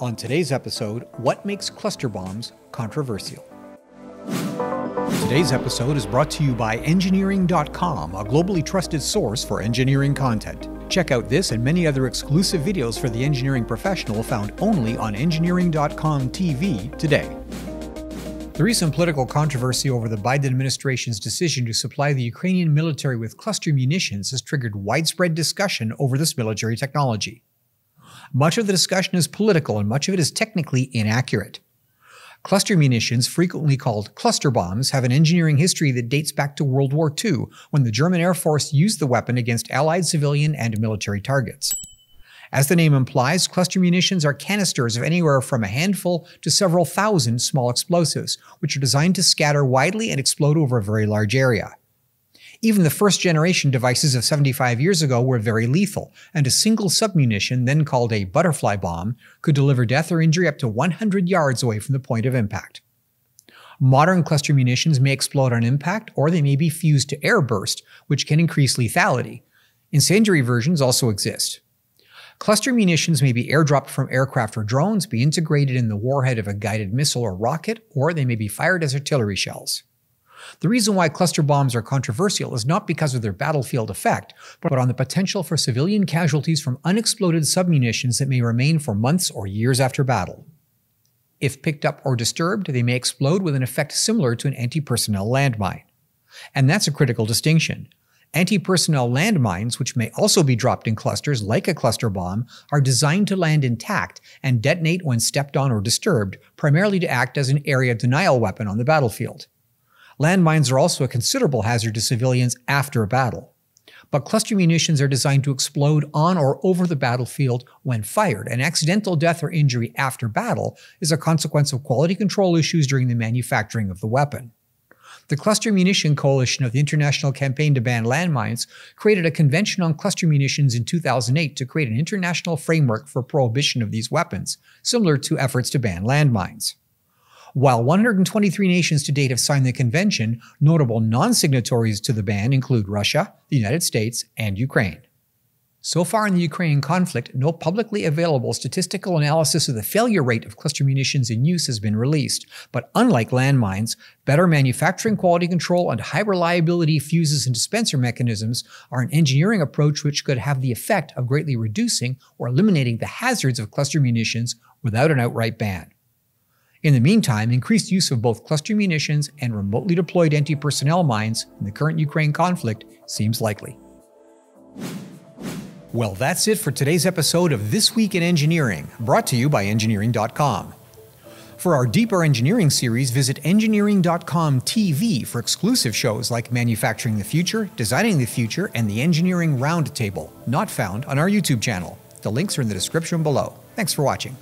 On today's episode, what makes cluster bombs controversial? Today's episode is brought to you by Engineering.com, a globally trusted source for engineering content. Check out this and many other exclusive videos for the engineering professional found only on Engineering.com TV today. The recent political controversy over the Biden administration's decision to supply the Ukrainian military with cluster munitions has triggered widespread discussion over this military technology. Much of the discussion is political and much of it is technically inaccurate. Cluster munitions, frequently called cluster bombs, have an engineering history that dates back to World War II, when the German Air Force used the weapon against Allied civilian and military targets. As the name implies, cluster munitions are canisters of anywhere from a handful to several thousand small explosives, which are designed to scatter widely and explode over a very large area. Even the first generation devices of 75 years ago were very lethal, and a single submunition, then called a butterfly bomb, could deliver death or injury up to 100 yards away from the point of impact. Modern cluster munitions may explode on impact, or they may be fused to air burst, which can increase lethality. Incendiary versions also exist. Cluster munitions may be airdropped from aircraft or drones, be integrated in the warhead of a guided missile or rocket, or they may be fired as artillery shells. The reason why cluster bombs are controversial is not because of their battlefield effect, but on the potential for civilian casualties from unexploded submunitions that may remain for months or years after battle. If picked up or disturbed, they may explode with an effect similar to an anti personnel landmine. And that's a critical distinction. Anti personnel landmines, which may also be dropped in clusters like a cluster bomb, are designed to land intact and detonate when stepped on or disturbed, primarily to act as an area denial weapon on the battlefield. Landmines are also a considerable hazard to civilians after a battle. But cluster munitions are designed to explode on or over the battlefield when fired, and accidental death or injury after battle is a consequence of quality control issues during the manufacturing of the weapon. The Cluster Munition Coalition of the International Campaign to Ban Landmines created a convention on cluster munitions in 2008 to create an international framework for prohibition of these weapons, similar to efforts to ban landmines. While 123 nations to date have signed the convention, notable non signatories to the ban include Russia, the United States, and Ukraine. So far in the Ukrainian conflict, no publicly available statistical analysis of the failure rate of cluster munitions in use has been released. But unlike landmines, better manufacturing quality control and high reliability fuses and dispenser mechanisms are an engineering approach which could have the effect of greatly reducing or eliminating the hazards of cluster munitions without an outright ban. In the meantime, increased use of both cluster munitions and remotely deployed anti personnel mines in the current Ukraine conflict seems likely. Well, that's it for today's episode of This Week in Engineering, brought to you by Engineering.com. For our deeper engineering series, visit Engineering.com TV for exclusive shows like Manufacturing the Future, Designing the Future, and the Engineering Roundtable, not found on our YouTube channel. The links are in the description below. Thanks for watching.